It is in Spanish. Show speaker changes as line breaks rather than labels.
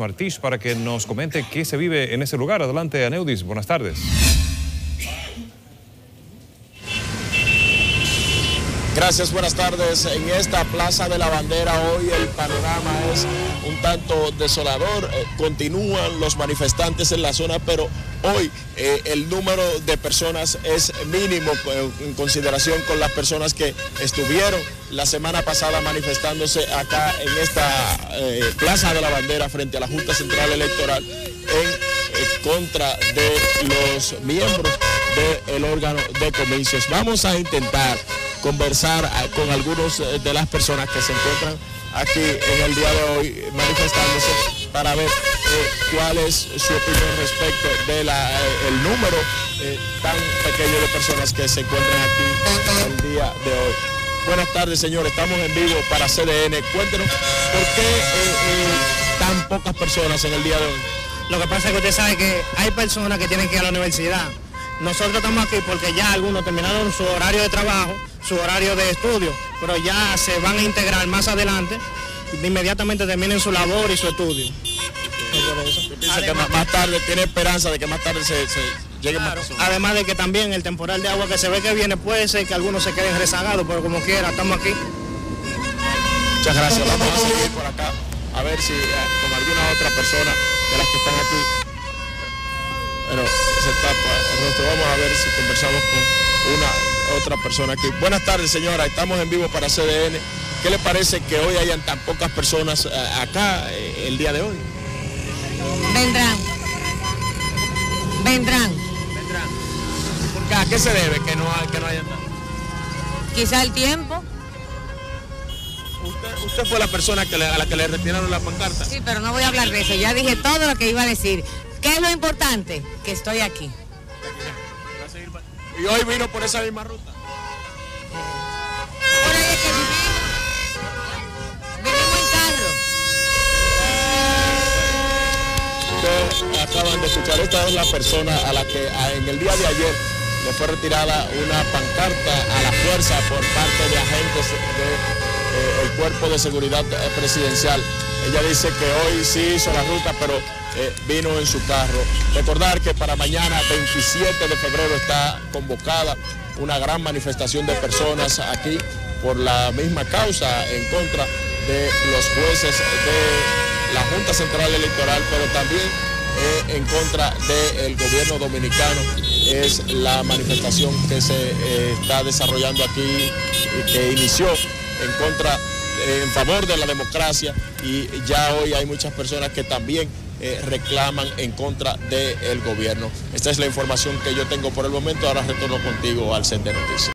Martich para que nos comente qué se vive en ese lugar. Adelante, Aneudis. Buenas tardes.
Gracias, buenas tardes. En esta Plaza de la Bandera hoy el panorama es un tanto desolador. Eh, continúan los manifestantes en la zona, pero hoy eh, el número de personas es mínimo en consideración con las personas que estuvieron la semana pasada manifestándose acá en esta eh, Plaza de la Bandera frente a la Junta Central Electoral en contra de los miembros del órgano de comicios. Vamos a intentar conversar ah, con algunos eh, de las personas que se encuentran aquí en el día de hoy manifestándose para ver eh, cuál es su opinión respecto del de eh, número tan pequeño de personas que se encuentran aquí el día de hoy. Buenas tardes, señor. Estamos en vivo para CDN. Cuéntenos por qué tan pocas personas en el día de hoy.
Lo que pasa es que usted sabe que hay personas que tienen que ir a la universidad. Nosotros estamos aquí porque ya algunos terminaron su horario de trabajo su horario de estudio, pero ya se van a integrar más adelante, inmediatamente terminen su labor y su estudio.
Además, más tarde tiene esperanza de que más tarde se, llegue más
Además de que también el temporal de agua que se ve que viene puede ser que algunos se queden rezagados, pero como quiera, estamos aquí.
Muchas gracias. Vamos a seguir por acá a ver si eh, con alguna otra persona de las que están aquí. Pero se tapa Vamos a ver si conversamos con una otra persona aquí. Buenas tardes, señora. Estamos en vivo para CDN. ¿Qué le parece que hoy hayan tan pocas personas eh, acá eh, el día de hoy?
Vendrán. Vendrán.
Vendrán. ¿Por ¿A qué se debe que no, que no hayan
Quizá el tiempo.
Usted, fue la persona que a la que le retiraron la pancarta.
Sí, pero no voy a hablar de eso. Ya dije todo lo que iba a decir. ¿Qué es lo importante? Que estoy aquí.
Y hoy vino por esa misma ruta.
Por ahí es que vivimos. en
carro. Ustedes acaban de escuchar, esta es la persona a la que en el día de ayer le fue retirada una pancarta a la fuerza por parte de agentes del eh, cuerpo de seguridad eh, presidencial. Ella dice que hoy sí hizo la ruta, pero eh, vino en su carro. Recordar que para mañana, 27 de febrero, está convocada una gran manifestación de personas aquí por la misma causa en contra de los jueces de la Junta Central Electoral, pero también eh, en contra del gobierno dominicano. Es la manifestación que se eh, está desarrollando aquí y que inició en contra, en favor de la democracia y ya hoy hay muchas personas que también eh, reclaman en contra del gobierno. Esta es la información que yo tengo por el momento. Ahora retorno contigo al Centro Noticias.